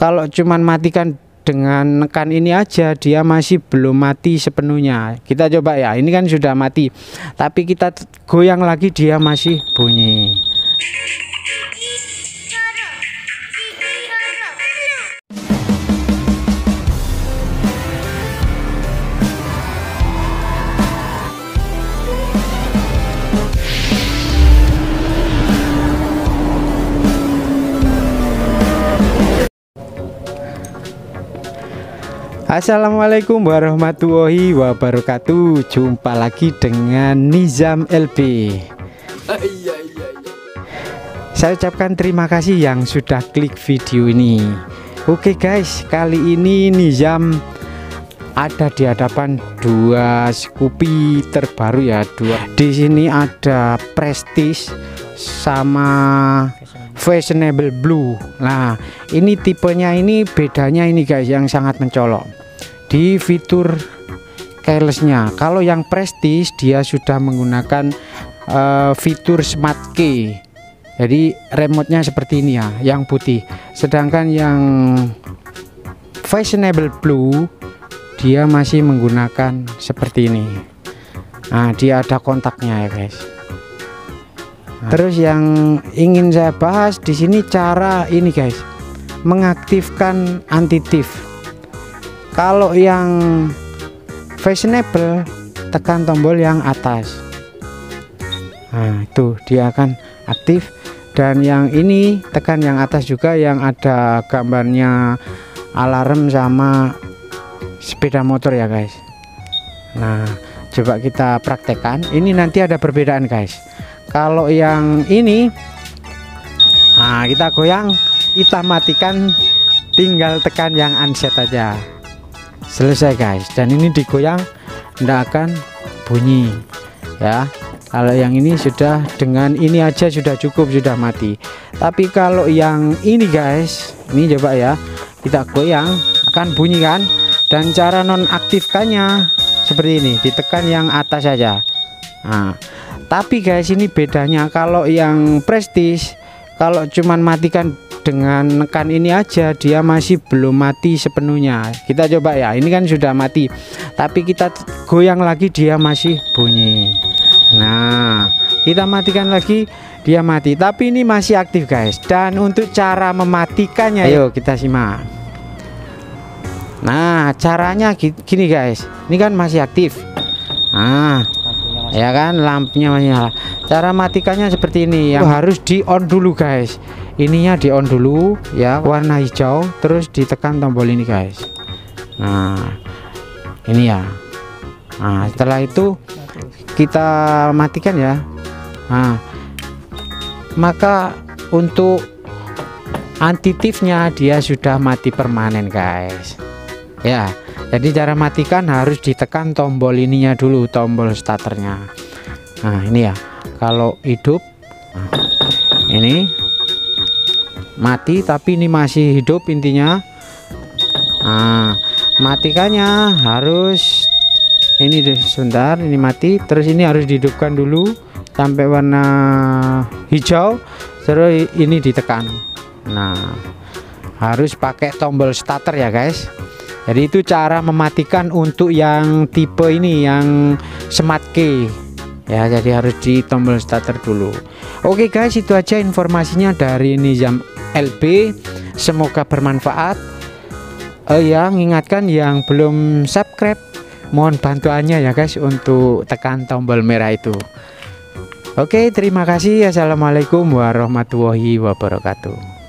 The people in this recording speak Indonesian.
kalau cuman matikan dengan nekan ini aja dia masih belum mati sepenuhnya. Kita coba ya ini kan sudah mati. Tapi kita goyang lagi dia masih bunyi Assalamualaikum warahmatullahi wabarakatuh. Jumpa lagi dengan Nizam LB Saya ucapkan terima kasih yang sudah klik video ini. Oke guys, kali ini Nizam ada di hadapan dua Scoopy terbaru ya. Dua. Di sini ada Prestige sama fashionable blue. Nah ini tipenya ini bedanya ini guys yang sangat mencolok di fitur keylessnya kalau yang prestige dia sudah menggunakan uh, fitur smart key. Jadi remote-nya seperti ini ya yang putih. Sedangkan yang fashionable blue dia masih menggunakan seperti ini. Nah dia ada kontaknya ya guys. Terus yang ingin saya bahas di sini cara ini guys, mengaktifkan anti thief. Kalau yang fashionable tekan tombol yang atas. Nah, itu dia akan aktif dan yang ini tekan yang atas juga yang ada gambarnya alarm sama sepeda motor ya guys. Nah, coba kita praktekkan. Ini nanti ada perbedaan guys kalau yang ini nah kita goyang kita matikan tinggal tekan yang unset aja selesai guys. Dan ini digoyang tidak akan bunyi ya. Kalau yang ini sudah dengan ini aja sudah cukup sudah mati. Tapi kalau yang ini guys ini coba ya. Kita goyang akan bunyi kan? Dan cara nonaktifkannya seperti ini. Ditekan yang atas saja. Nah tapi guys ini bedanya kalau yang prestis kalau cuman matikan dengan nekan ini aja dia masih belum mati sepenuhnya. Kita coba ya ini kan sudah mati. Tapi kita goyang lagi dia masih bunyi. Nah kita matikan lagi dia mati. Tapi ini masih aktif guys. Dan untuk cara mematikannya ayo kita simak. Nah caranya gini guys. Ini kan masih aktif. Nah ya kan? Lampunya masih nyala cara matikannya seperti ini yang harus di on dulu guys. Ininya di on dulu ya warna hijau terus ditekan tombol ini guys. Nah ini ya. Nah setelah itu kita matikan ya. Nah maka untuk antitifnya dia sudah mati permanen guys. Ya jadi cara matikan harus ditekan tombol ininya dulu tombol starternya. Nah ini ya kalau hidup ini mati tapi ini masih hidup intinya. Nah matikannya harus ini sebentar ini mati. Terus ini harus dihidupkan dulu sampai warna hijau terus ini ditekan. Nah harus pakai tombol starter ya guys. Jadi itu cara mematikan untuk yang tipe ini yang smart key ya jadi harus di tombol starter dulu. Oke guys itu aja informasinya dari Nizam LB semoga bermanfaat. Oh ya ingatkan yang belum subscribe mohon bantuannya ya guys untuk tekan tombol merah itu. Oke terima kasih. Assalamualaikum warahmatullahi wabarakatuh